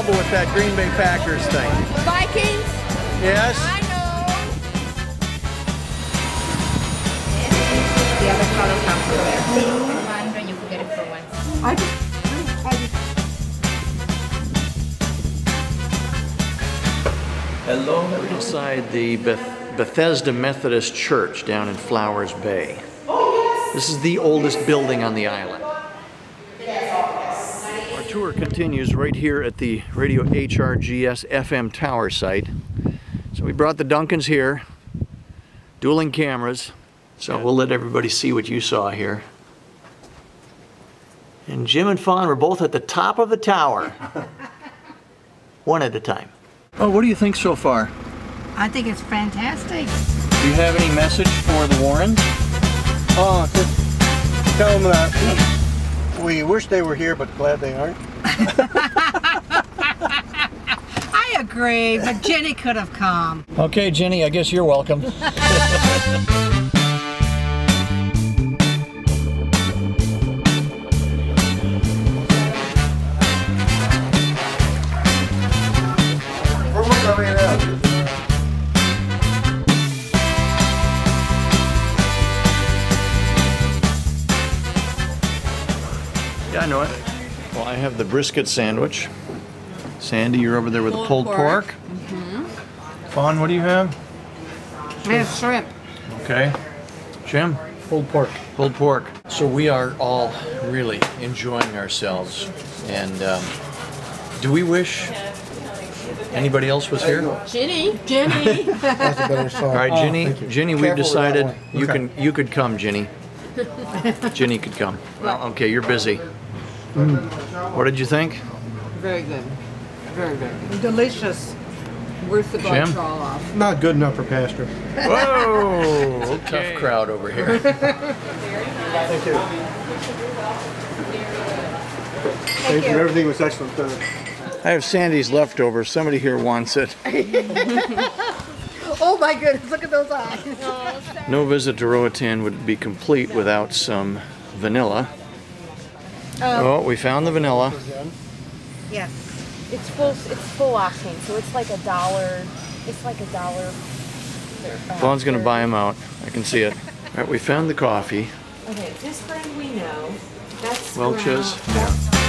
little trouble with that Green Bay Packers thing. Vikings? Yes? I know. The avocado comes for there. Fine, you can get it for once. I just, I just Hello. We're inside the Beth- Bethesda Methodist Church down in Flowers Bay. Oh, this is the oldest building on the island. Our tour continues right here at the Radio HRGS FM tower site. So we brought the Duncans here, dueling cameras. So we'll let everybody see what you saw here. And Jim and Fawn were both at the top of the tower, one at a time. Oh, what do you think so far? I think it's fantastic. Do you have any message for the Warrens? Oh, just tell them that we wish they were here, but glad they aren't. I agree, but Jenny could have come. Okay, Jenny, I guess you're welcome. Yeah, I know it. Well, I have the brisket sandwich. Sandy, you're over there with the Pulled pulled pork. pork. Fawn, what do you have? I have shrimp. Okay. Jim? Pulled pork. Pulled pork. So we are all really enjoying ourselves. And um, do we wish anybody else was here? All Ginny. Ginny. That's a better song. right, Oh, Ginny. thank. Ginny, we've Careful decided you Okay. can you could come, Ginny. Ginny could come. Well, okay, you're busy. Mm. What did you think? Very good. Very good. Delicious. Worth the Jim? butt all off. Not good enough for pastor. Whoa! Tough crowd over here. Thank you. Thank you. Everything was excellent. I have Sandy's leftovers. Somebody here wants it. Oh my goodness, look at those eyes. Oh, no visit to Roatan would be complete without some vanilla. Um, oh, we found the vanilla. Yes. It's full. It's full octane, so it's like a dollar. It's like a dollar. Vaughn's gonna buy them out. I can see it. All right, we found the coffee. Okay, this brand we know. That's Welch's.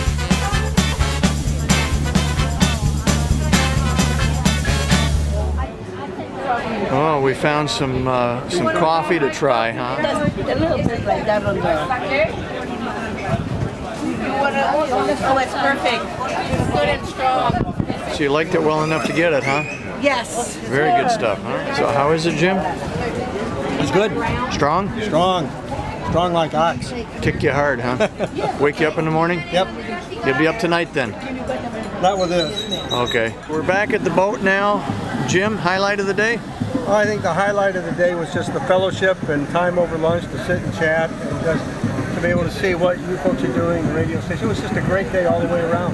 We found some uh, some coffee to try, huh? That's A little bit like that on the. oh, it's perfect. Good and strong. So you liked it well enough to get it, huh? Yes. Very good stuff, huh? So how is it, Jim? it's good. Strong? Strong. Strong like ox. Kick you hard, huh? Wake you up in the morning? Yep. You'll be up tonight then. Not with this. Okay. We're back at the boat now. Jim, highlight of the day? Well, I think the highlight of the day was just the fellowship and time over lunch to sit and chat and just to be able to see what you folks are doing, the radio station. It was just a great day all the way around.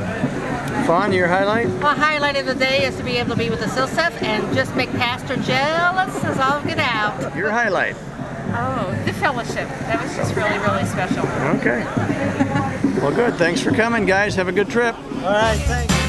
Fawn, your highlight? The highlight of the day is to be able to be with the Silseth and just make Pastor jealous as all get out. Your highlight. Oh, the fellowship. That was just really, really special. Okay. Well, good. Thanks for coming, guys. Have a good trip. All right, thanks.